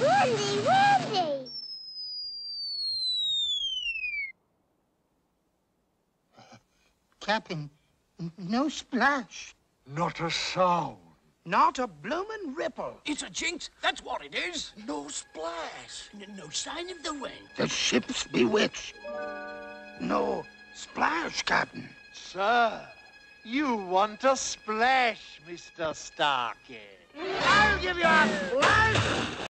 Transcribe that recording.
Wendy, Wendy! Captain, no splash. Not a sound. Not a bloomin' ripple. It's a jinx, that's what it is. No splash. N- no sign of the wind. The ship's bewitched. No splash, Captain. Sir, you want a splash, Mr. Starkey. I'll give you a splash!